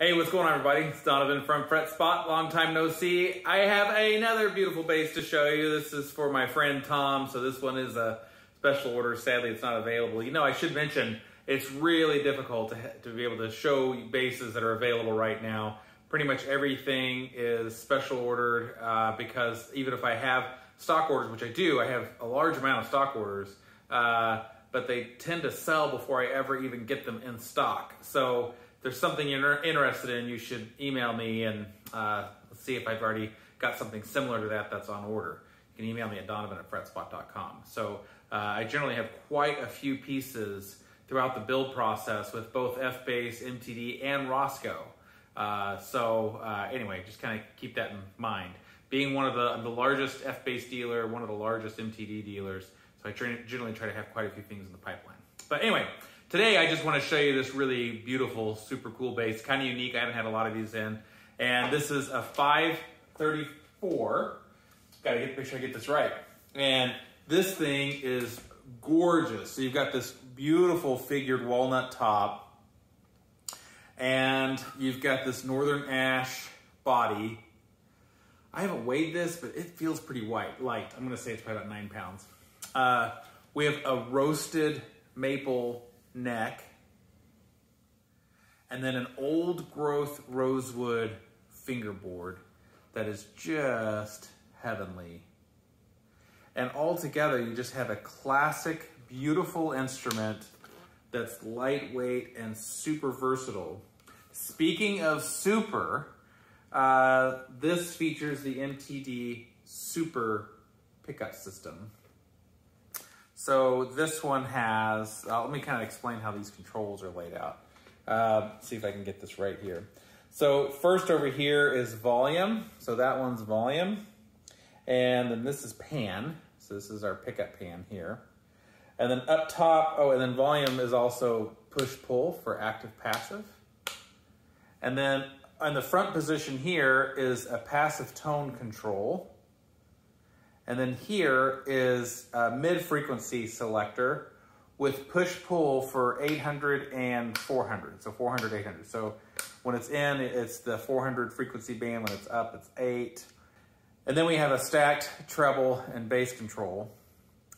Hey, what's going on, everybody? It's Donovan from FretSpot. Long time no see. I have another beautiful bass to show you. This is for my friend Tom, so this one is a special order. Sadly, it's not available. You know, I should mention it's really difficult to, to be able to show basses that are available right now. Pretty much everything is special ordered uh, because even if I have stock orders, which I do, I have a large amount of stock orders, uh, but they tend to sell before I ever even get them in stock. So there's something you're interested in, you should email me and uh, see if I've already got something similar to that that's on order. You can email me at donovan at fretspot.com. So uh, I generally have quite a few pieces throughout the build process with both F-Bass, MTD, and Roscoe. Uh, so uh, anyway, just kind of keep that in mind. Being one of the, the largest F-Bass dealer, one of the largest MTD dealers, so I generally try to have quite a few things in the pipeline. But anyway, Today, I just want to show you this really beautiful, super cool bass. Kind of unique. I haven't had a lot of these in. And this is a 534. Got to make sure I get this right. And this thing is gorgeous. So you've got this beautiful figured walnut top. And you've got this northern ash body. I haven't weighed this, but it feels pretty white, light. I'm going to say it's probably about nine pounds. Uh, we have a roasted maple neck, and then an old growth rosewood fingerboard that is just heavenly. And all together, you just have a classic, beautiful instrument that's lightweight and super versatile. Speaking of super, uh, this features the MTD Super pickup system. So this one has, uh, let me kind of explain how these controls are laid out. Uh, see if I can get this right here. So first over here is volume. So that one's volume. And then this is pan. So this is our pickup pan here. And then up top, oh, and then volume is also push-pull for active-passive. And then on the front position here is a passive tone control. And then here is a mid-frequency selector with push-pull for 800 and 400, so 400, 800. So when it's in, it's the 400 frequency band. When it's up, it's 8. And then we have a stacked treble and bass control.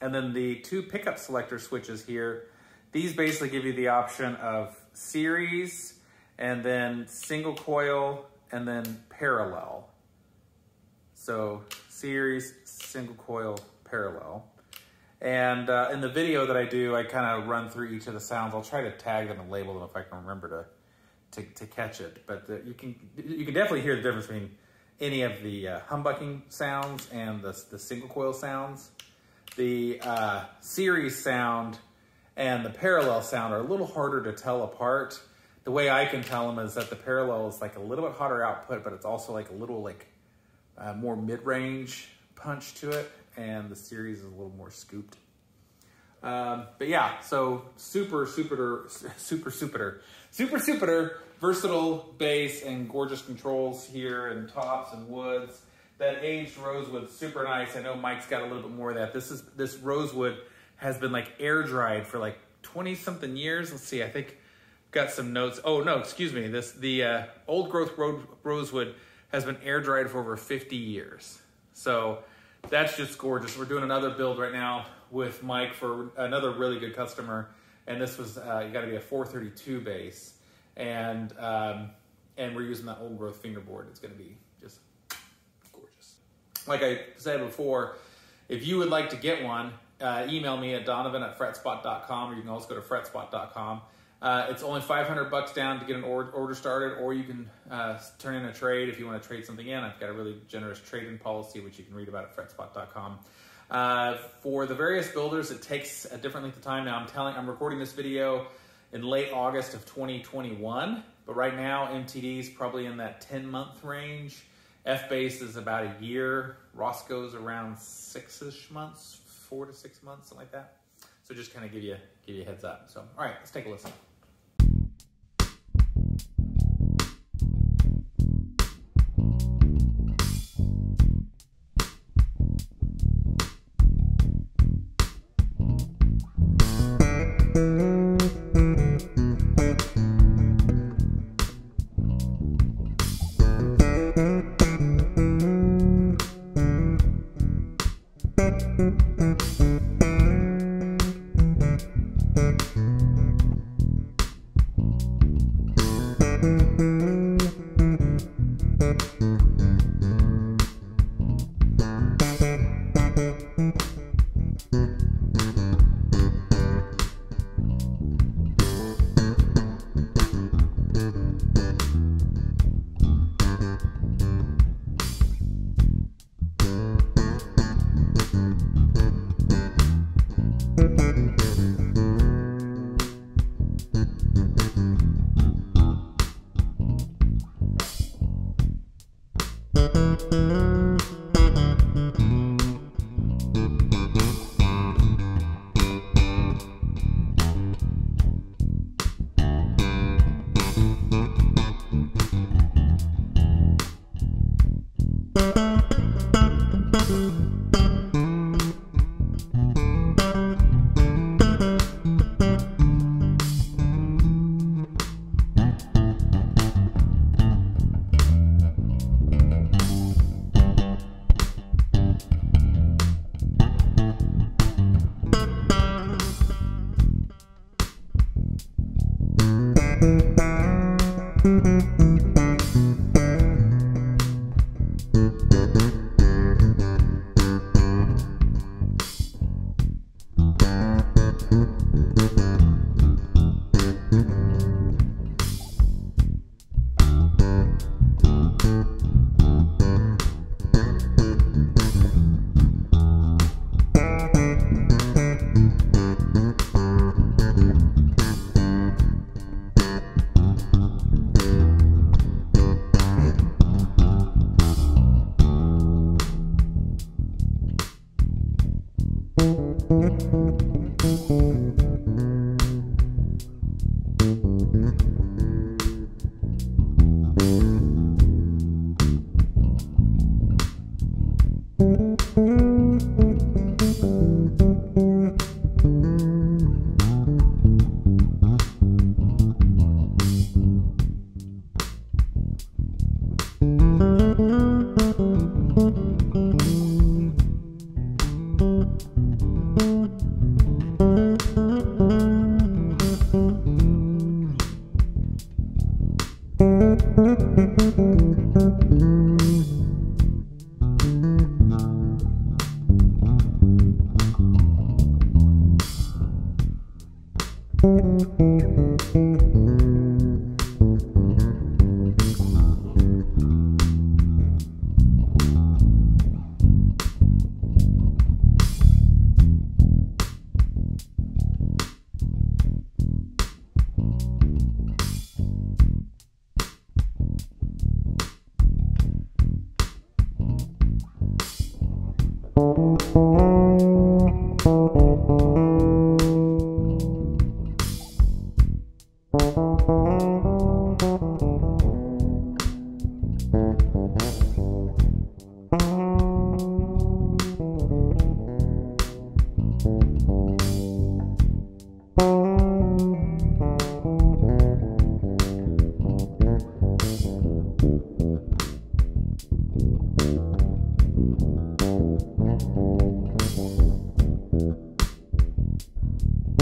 And then the two pickup selector switches here, these basically give you the option of series and then single coil and then parallel. So series, single coil, parallel. And uh, in the video that I do, I kind of run through each of the sounds. I'll try to tag them and label them if I can remember to, to, to catch it. But the, you can you can definitely hear the difference between any of the uh, humbucking sounds and the, the single coil sounds. The uh, series sound and the parallel sound are a little harder to tell apart. The way I can tell them is that the parallel is like a little bit hotter output, but it's also like a little like uh, more mid-range punch to it, and the series is a little more scooped. Um, but yeah, so super, super, super, super, super, versatile bass and gorgeous controls here and tops and woods. That aged rosewood, super nice. I know Mike's got a little bit more of that. This is this rosewood has been like air dried for like 20 something years. Let's see, I think got some notes. Oh no, excuse me. This the uh, old growth rosewood has been air dried for over 50 years. So that's just gorgeous. We're doing another build right now with Mike for another really good customer. And this was, uh, you got to be a 432 bass. And, um, and we're using that old growth fingerboard. It's going to be just gorgeous. Like I said before, if you would like to get one, uh, email me at donovan at fretspot.com or you can also go to fretspot.com. Uh, it's only 500 bucks down to get an order started, or you can uh, turn in a trade if you want to trade something in. I've got a really generous trade-in policy, which you can read about at fretspot.com. Uh, for the various builders, it takes a different length of time. Now, I'm telling, I'm recording this video in late August of 2021, but right now, MTD is probably in that 10-month range. F-Bass is about a year. Roscoe's around six-ish months, four to six months, something like that. So just kind of give you give you a heads up. So, all right, let's take a listen. thank mm -hmm. you